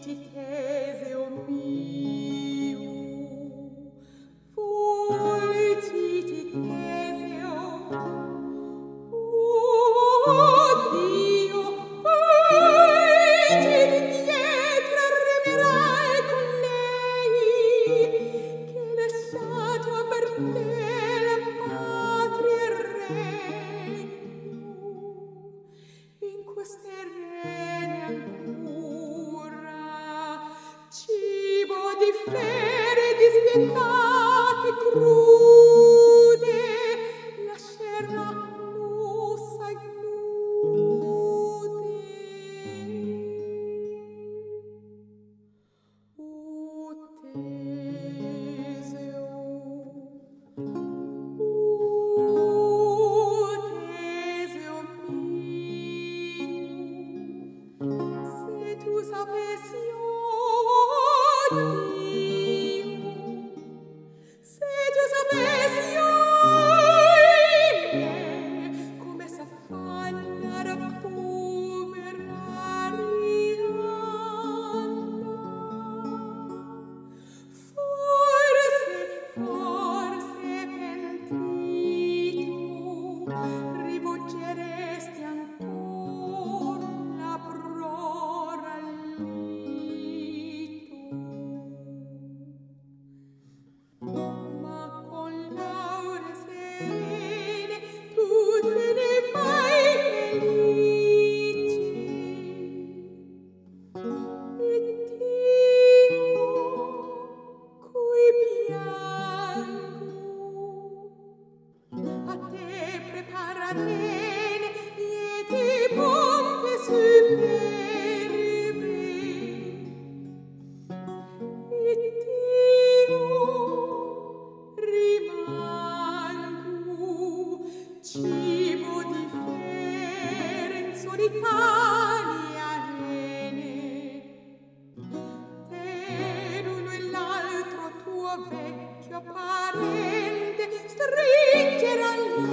Ah, tis